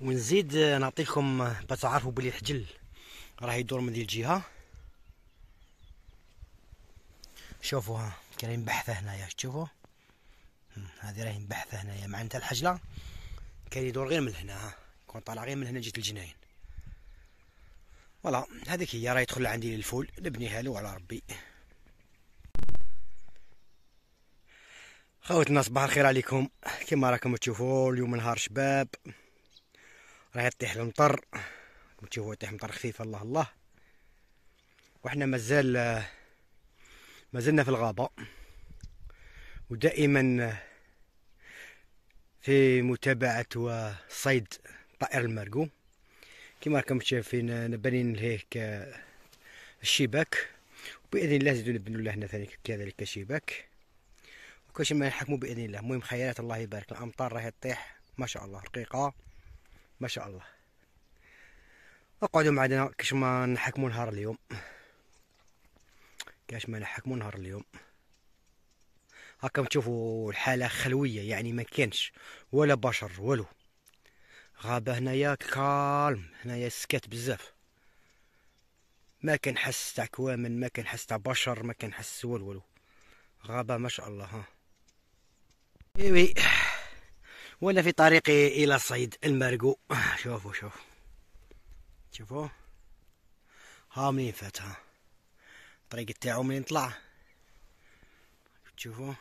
ونزيد نعطيكم باش تعرفوا بلي الحجل راه يدور من ذي الجهة. شوفوا ها كاين بحثه هنايا تشوفوا هذه راهي بحثه هنايا. معناتها الحجلة كان يدور غير من هنا ها. كون طالع غير من هنا جيت الجناين فوالا هذيك هي راه يدخل عندي للفول نبنيها له على ربي. خوتنا صباح الخير عليكم. كما راكم تشوفوا اليوم نهار شباب. راه يطيح المطر تشوفوا يطيح مطر خفيف الله الله. وحنا مازال مازلنا في الغابة. ودائما في متابعة وصيد طائر المرقو كما راكم شايفين نبنين هيك الشباك. وبإذن الله زيدوا نبنوا له هنا كذلك شباك. وكلشي ما نحكموا بإذن الله. المهم خيرات الله يبارك. الأمطار راهي تطيح ما شاء الله رقيقة. ما شاء الله. أقعدوا معنا كاش ما نحكموا نهار اليوم. كاش ما نحكموا نهار اليوم. هاكم تشوفوا الحالة خلوية يعني ما كانش ولا بشر والو. غابة هنايا كالم هنايا سكات بزاف. ما كنحس تاع كوامن ما كنحس تاع بشر ما كنحس والو والو. غابة ما شاء الله ها. ايوي وأنا في طريقي إلى صيد المرقو. شوفوا شوف شوفوا. ها منين فات ها الطريق تاعو منين طلع؟ تشوفوا